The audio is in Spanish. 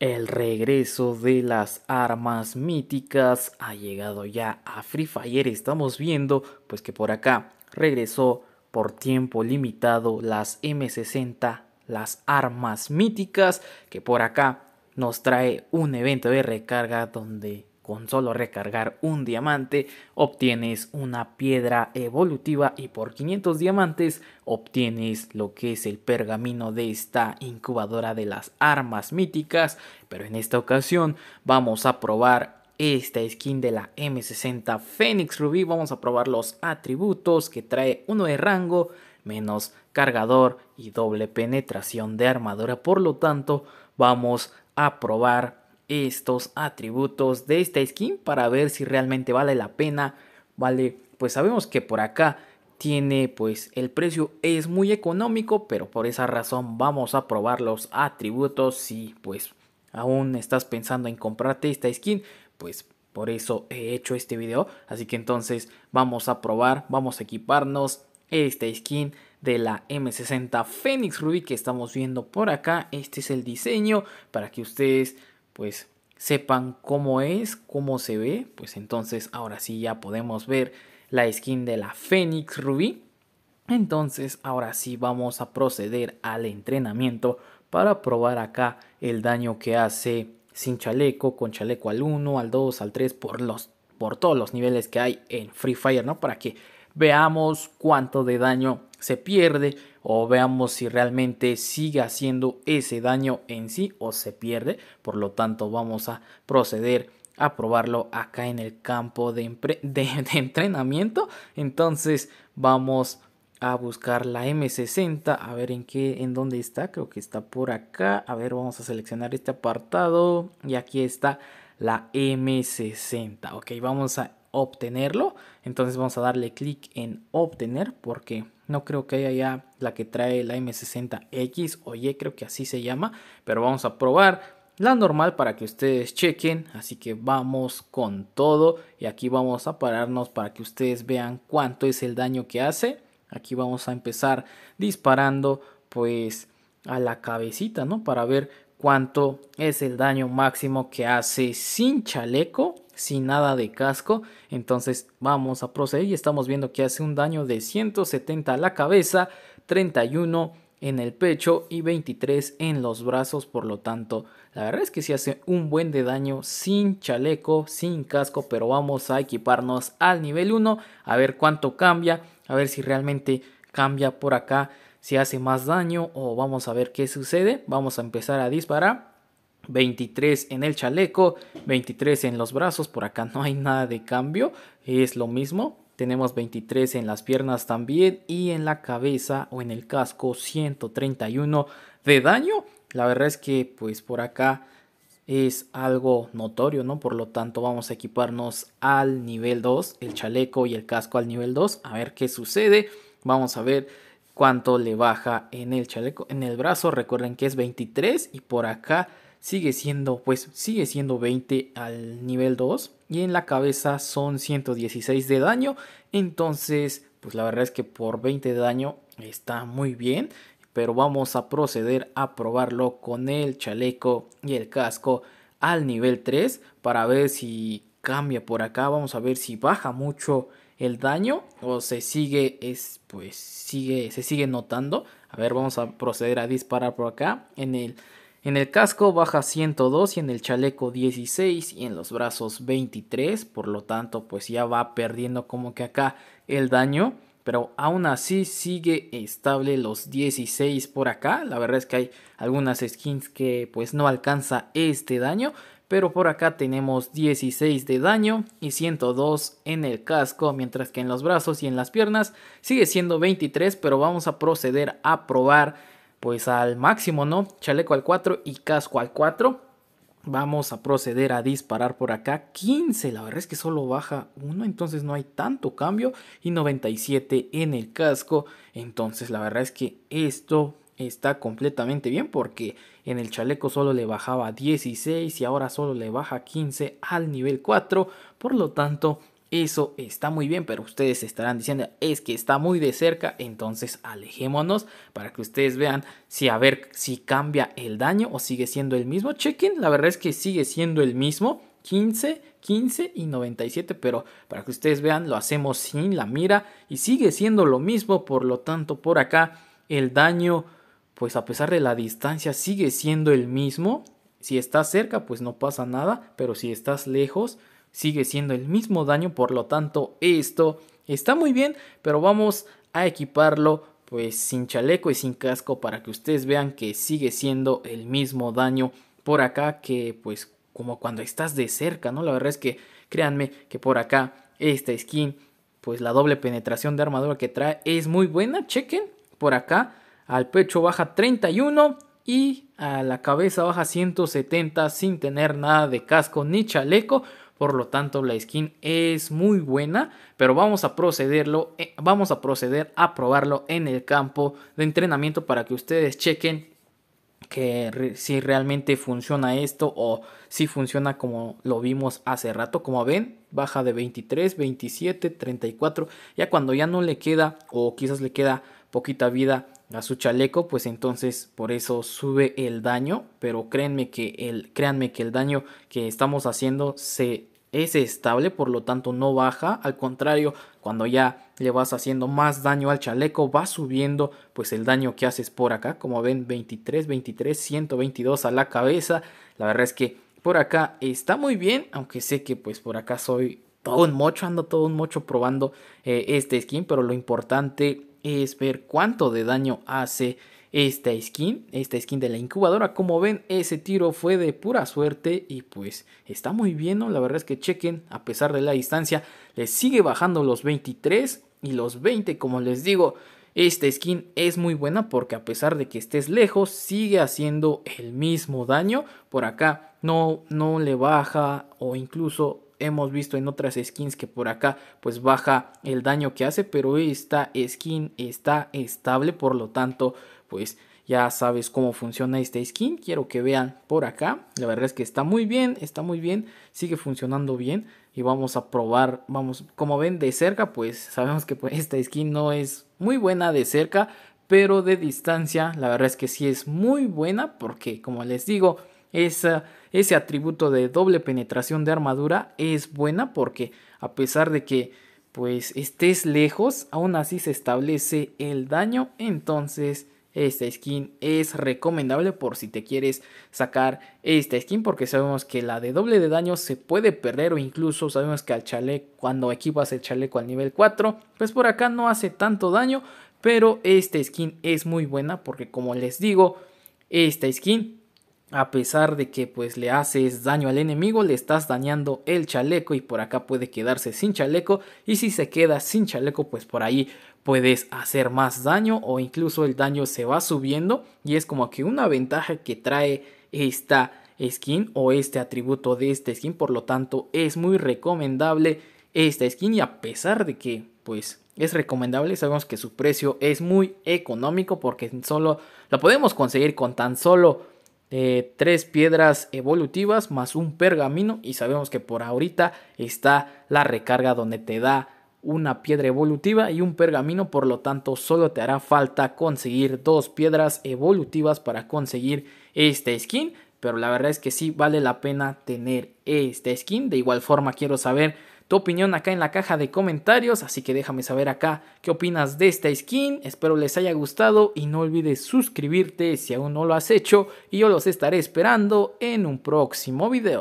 El regreso de las armas míticas ha llegado ya a Free Fire. Estamos viendo pues que por acá regresó por tiempo limitado las M60, las armas míticas, que por acá nos trae un evento de recarga donde con solo recargar un diamante obtienes una piedra evolutiva y por 500 diamantes obtienes lo que es el pergamino de esta incubadora de las armas míticas. Pero en esta ocasión vamos a probar esta skin de la M60 Phoenix Ruby. Vamos a probar los atributos que trae uno de rango menos cargador y doble penetración de armadura. Por lo tanto, vamos a probar estos atributos de esta skin para ver si realmente vale la pena. Vale, pues sabemos que por acá tiene pues el precio es muy económico, pero por esa razón vamos a probar los atributos si pues aún estás pensando en comprarte esta skin, pues por eso he hecho este video, así que entonces vamos a probar, vamos a equiparnos esta skin de la M60 Phoenix Ruby que estamos viendo por acá. Este es el diseño para que ustedes pues sepan cómo es, cómo se ve, pues entonces ahora sí ya podemos ver la skin de la Phoenix Ruby. Entonces ahora sí vamos a proceder al entrenamiento para probar acá el daño que hace sin chaleco, con chaleco al 1, al 2, al 3, por, por todos los niveles que hay en Free Fire, ¿no? Para que veamos cuánto de daño se pierde o veamos si realmente sigue haciendo ese daño en sí o se pierde. Por lo tanto, vamos a proceder a probarlo acá en el campo de, entrenamiento. Entonces, vamos a buscar la M60, a ver en qué, en dónde está, creo que está por acá. A ver, vamos a seleccionar este apartado y aquí está la M60. Ok, vamos a obtenerlo. Entonces vamos a darle clic en obtener porque no creo que haya ya la que trae la M60X o Y, creo que así se llama. Pero vamos a probar la normal para que ustedes chequen. Así que vamos con todo. Y aquí vamos a pararnos para que ustedes vean cuánto es el daño que hace. Aquí vamos a empezar disparando pues a la cabecita, ¿no? Para ver cuánto es el daño máximo que hace sin chaleco sin nada de casco. Entonces vamos a proceder y estamos viendo que hace un daño de 170 a la cabeza, 31 en el pecho y 23 en los brazos. Por lo tanto, la verdad es que sí hace un buen de daño sin chaleco, sin casco, pero vamos a equiparnos al nivel 1 a ver cuánto cambia, a ver si realmente cambia por acá, si hace más daño o vamos a ver qué sucede. Vamos a empezar a disparar. 23 en el chaleco, 23 en los brazos, por acá no hay nada de cambio, es lo mismo. Tenemos 23 en las piernas también y en la cabeza o en el casco 131 de daño. La verdad es que pues por acá es algo notorio, ¿no? Por lo tanto vamos a equiparnos al nivel 2, el chaleco y el casco al nivel 2, a ver qué sucede. Vamos a ver cuánto le baja en el chaleco, en el brazo, recuerden que es 23 y por acá sigue siendo, pues sigue siendo 20 al nivel 2 y en la cabeza son 116 de daño. Entonces, pues la verdad es que por 20 de daño está muy bien, pero vamos a proceder a probarlo con el chaleco y el casco al nivel 3 para ver si cambia por acá, vamos a ver si baja mucho el daño o se sigue es pues sigue se sigue notando. A ver, vamos a proceder a disparar por acá en el en el casco baja 102 y en el chaleco 16 y en los brazos 23, por lo tanto pues ya va perdiendo como que acá el daño, pero aún así sigue estable los 16 por acá, la verdad es que hay algunas skins que pues no alcanza este daño, pero por acá tenemos 16 de daño y 102 en el casco, mientras que en los brazos y en las piernas sigue siendo 23, pero vamos a proceder a probar pues al máximo, ¿no? Chaleco al 4 y casco al 4. Vamos a proceder a disparar por acá. 15, la verdad es que solo baja uno, entonces no hay tanto cambio. Y 97 en el casco. Entonces la verdad es que esto está completamente bien porque en el chaleco solo le bajaba 16 y ahora solo le baja 15 al nivel 4. Por lo tanto, eso está muy bien, pero ustedes estarán diciendo es que está muy de cerca, entonces alejémonos para que ustedes vean si a ver si cambia el daño o sigue siendo el mismo. Chequen, la verdad es que sigue siendo el mismo. 15, 15 y 97, pero para que ustedes vean lo hacemos sin la mira y sigue siendo lo mismo, por lo tanto por acá el daño pues a pesar de la distancia sigue siendo el mismo. Si estás cerca pues no pasa nada, pero si estás lejos sigue siendo el mismo daño, por lo tanto esto está muy bien, pero vamos a equiparlo pues sin chaleco y sin casco para que ustedes vean que sigue siendo el mismo daño por acá que pues como cuando estás de cerca, ¿no? La verdad es que créanme que por acá esta skin pues la doble penetración de armadura que trae es muy buena, chequen por acá al pecho baja 31 y a la cabeza baja 170 sin tener nada de casco ni chaleco por lo tanto la skin es muy buena, pero vamos a procederlo, eh, vamos a proceder a probarlo en el campo de entrenamiento para que ustedes chequen que si realmente funciona esto o si funciona como lo vimos hace rato. Como ven, baja de 23, 27, 34. Ya cuando ya no le queda o quizás le queda poquita vida a su chaleco, pues entonces por eso sube el daño, pero créanme que el créanme que el daño que estamos haciendo se es estable, por lo tanto no baja, al contrario, cuando ya le vas haciendo más daño al chaleco, va subiendo pues el daño que haces por acá, como ven 23, 23, 122 a la cabeza, la verdad es que por acá está muy bien, aunque sé que pues por acá soy todo un mocho, ando todo un mocho probando eh, este skin, pero lo importante es ver cuánto de daño hace esta skin, esta skin de la incubadora. Como ven, ese tiro fue de pura suerte y pues está muy bien, ¿no? La verdad es que chequen, a pesar de la distancia, le sigue bajando los 23 y los 20, como les digo. Esta skin es muy buena porque a pesar de que estés lejos, sigue haciendo el mismo daño. Por acá no, no le baja o incluso hemos visto en otras skins que por acá pues baja el daño que hace, pero esta skin está estable, por lo tanto pues ya sabes cómo funciona esta skin. Quiero que vean por acá. La verdad es que está muy bien, está muy bien, sigue funcionando bien y vamos a probar, vamos, como ven de cerca, pues sabemos que pues, esta skin no es muy buena de cerca, pero de distancia la verdad es que sí es muy buena porque como les digo, esa, ese atributo de doble penetración de armadura es buena porque a pesar de que pues estés lejos, aún así se establece el daño, entonces esta skin es recomendable por si te quieres sacar esta skin porque sabemos que la de doble de daño se puede perder o incluso sabemos que al chaleco cuando equipas el chaleco al nivel 4 pues por acá no hace tanto daño pero esta skin es muy buena porque como les digo esta skin a pesar de que pues le haces daño al enemigo, le estás dañando el chaleco y por acá puede quedarse sin chaleco. Y si se queda sin chaleco pues por ahí puedes hacer más daño o incluso el daño se va subiendo. Y es como que una ventaja que trae esta skin o este atributo de este skin. Por lo tanto es muy recomendable esta skin. Y a pesar de que pues es recomendable sabemos que su precio es muy económico porque solo la podemos conseguir con tan solo tres piedras evolutivas más un pergamino y sabemos que por ahorita está la recarga donde te da una piedra evolutiva y un pergamino por lo tanto solo te hará falta conseguir dos piedras evolutivas para conseguir esta skin pero la verdad es que sí vale la pena tener esta skin. De igual forma quiero saber tu opinión acá en la caja de comentarios, así que déjame saber acá qué opinas de esta skin, espero les haya gustado y no olvides suscribirte si aún no lo has hecho y yo los estaré esperando en un próximo video.